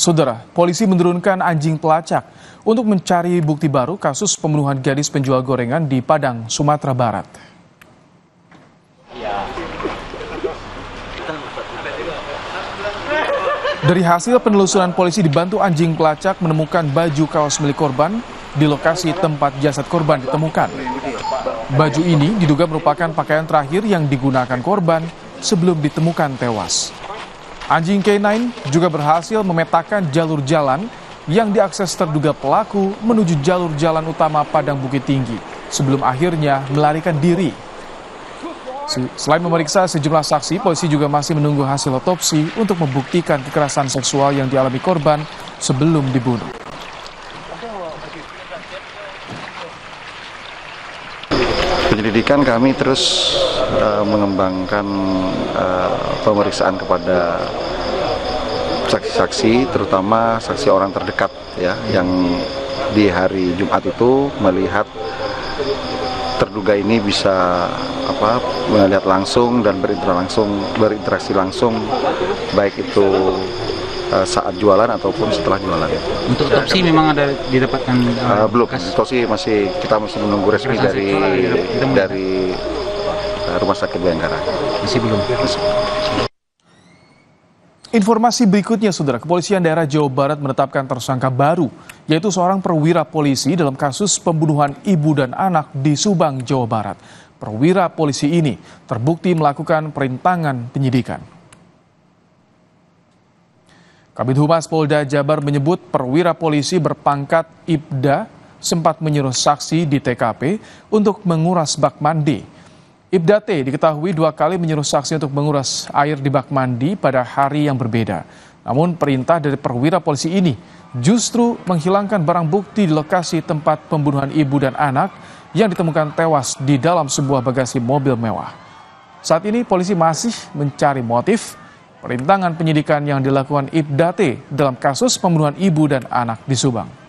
Saudara, polisi menurunkan anjing pelacak untuk mencari bukti baru kasus pembunuhan gadis penjual gorengan di Padang, Sumatera Barat. Dari hasil penelusuran polisi dibantu anjing pelacak menemukan baju kaos milik korban di lokasi tempat jasad korban ditemukan. Baju ini diduga merupakan pakaian terakhir yang digunakan korban sebelum ditemukan tewas. Anjing K9 juga berhasil memetakan jalur jalan yang diakses terduga pelaku menuju jalur jalan utama Padang Bukit Tinggi sebelum akhirnya melarikan diri. Selain memeriksa sejumlah saksi, polisi juga masih menunggu hasil otopsi untuk membuktikan kekerasan seksual yang dialami korban sebelum dibunuh. Penyelidikan kami terus uh, mengembangkan uh, pemeriksaan kepada saksi-saksi, terutama saksi orang terdekat ya, yang di hari Jumat itu melihat terduga ini bisa apa melihat langsung dan berinteraksi langsung berinteraksi langsung baik itu uh, saat jualan ataupun setelah jualan. Untuk otopsi memang ada didapatkan uh, belum. Otopsi masih kita masih menunggu resmi dari dari Rumah Sakit Bayangkara. Masih belum. Masih. Informasi berikutnya, Saudara, Kepolisian Daerah Jawa Barat menetapkan tersangka baru, yaitu seorang perwira polisi dalam kasus pembunuhan ibu dan anak di Subang, Jawa Barat. Perwira polisi ini terbukti melakukan perintangan penyidikan. Kabit Humas Polda Jabar menyebut perwira polisi berpangkat Ibda sempat menyuruh saksi di TKP untuk menguras bak mandi Ibda T diketahui dua kali menyuruh saksi untuk menguras air di bak mandi pada hari yang berbeda. Namun perintah dari perwira polisi ini justru menghilangkan barang bukti di lokasi tempat pembunuhan ibu dan anak yang ditemukan tewas di dalam sebuah bagasi mobil mewah. Saat ini polisi masih mencari motif perintangan penyidikan yang dilakukan Ibda T dalam kasus pembunuhan ibu dan anak di Subang.